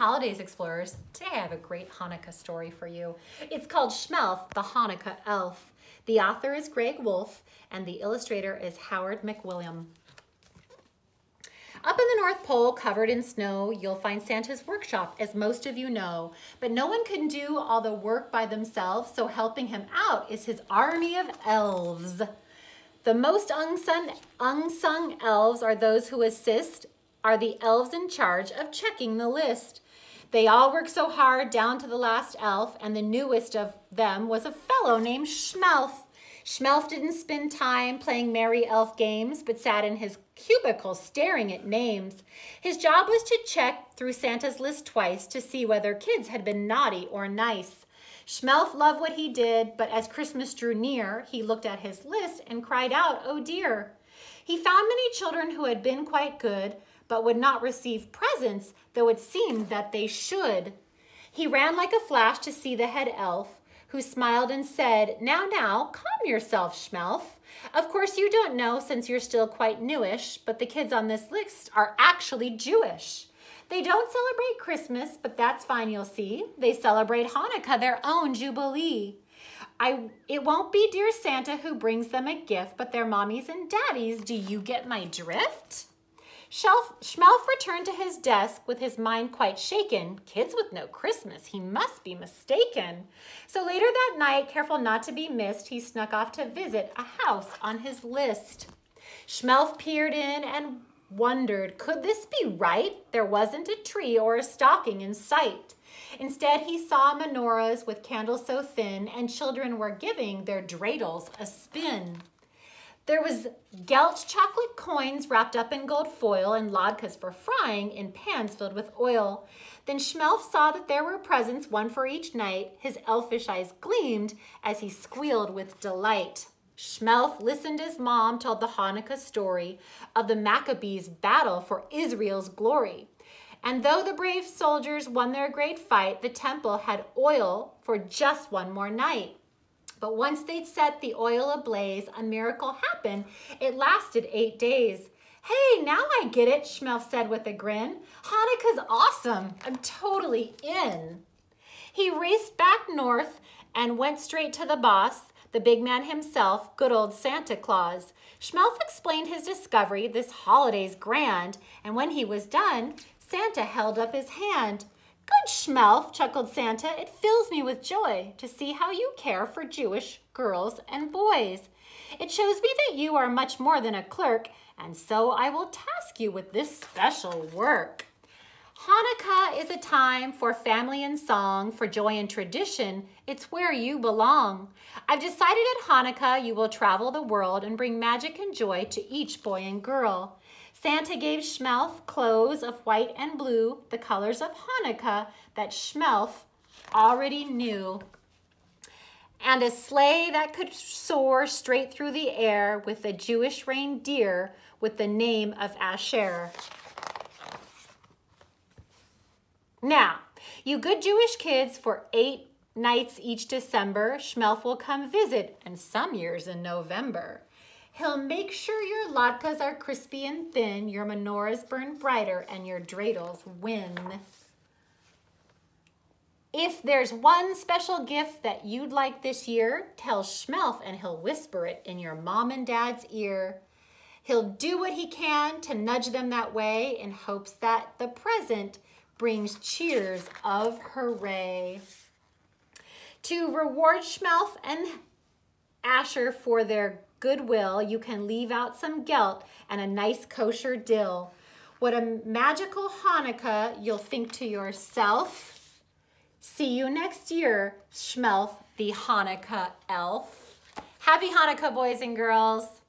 holidays, explorers. Today I have a great Hanukkah story for you. It's called Shmelf, the Hanukkah Elf. The author is Greg Wolfe, and the illustrator is Howard McWilliam. Up in the North Pole, covered in snow, you'll find Santa's workshop, as most of you know. But no one can do all the work by themselves, so helping him out is his army of elves. The most unsung, unsung elves are those who assist, are the elves in charge of checking the list. They all worked so hard down to the last elf, and the newest of them was a fellow named Shmelf. Shmelf didn't spend time playing merry elf games, but sat in his cubicle staring at names. His job was to check through Santa's list twice to see whether kids had been naughty or nice. Shmelf loved what he did, but as Christmas drew near, he looked at his list and cried out, oh dear. He found many children who had been quite good, but would not receive presents, though it seemed that they should. He ran like a flash to see the head elf, who smiled and said, Now, now, calm yourself, Shmelf. Of course, you don't know since you're still quite newish, but the kids on this list are actually Jewish. They don't celebrate Christmas, but that's fine, you'll see. They celebrate Hanukkah, their own Jubilee. I, it won't be dear Santa who brings them a gift, but their mommies and daddies. Do you get my drift? Shmelf returned to his desk with his mind quite shaken. Kids with no Christmas, he must be mistaken. So later that night, careful not to be missed, he snuck off to visit a house on his list. Shmelf peered in and wondered, could this be right? There wasn't a tree or a stocking in sight. Instead, he saw menorahs with candles so thin, and children were giving their dreidels a spin. There was Gelt chocolate coins wrapped up in gold foil and latkes for frying in pans filled with oil. Then Shmelf saw that there were presents, one for each night. His elfish eyes gleamed as he squealed with delight. Shmelf listened as mom told the Hanukkah story of the Maccabees' battle for Israel's glory. And though the brave soldiers won their great fight, the temple had oil for just one more night. But once they'd set the oil ablaze, a miracle happened. It lasted eight days. Hey, now I get it, Shmelf said with a grin. Hanukkah's awesome. I'm totally in. He raced back north and went straight to the boss, the big man himself, good old Santa Claus. Shmelf explained his discovery, this holiday's grand, and when he was done, Santa held up his hand. Shmelf, chuckled Santa. It fills me with joy to see how you care for Jewish girls and boys. It shows me that you are much more than a clerk, and so I will task you with this special work. Hanukkah is a time for family and song, for joy and tradition. It's where you belong. I've decided at Hanukkah you will travel the world and bring magic and joy to each boy and girl. Santa gave Shmelf clothes of white and blue, the colors of Hanukkah that Shmelf already knew. And a sleigh that could soar straight through the air with a Jewish reindeer with the name of Asher. Now, you good Jewish kids, for eight nights each December, Shmelf will come visit, and some years in November. He'll make sure your latkes are crispy and thin, your menorahs burn brighter, and your dreidels win. If there's one special gift that you'd like this year, tell Shmelf and he'll whisper it in your mom and dad's ear. He'll do what he can to nudge them that way in hopes that the present brings cheers of hooray. To reward Shmelf and Asher for their goodwill, you can leave out some gelt and a nice kosher dill. What a magical Hanukkah, you'll think to yourself. See you next year, Shmelf, the Hanukkah elf. Happy Hanukkah, boys and girls.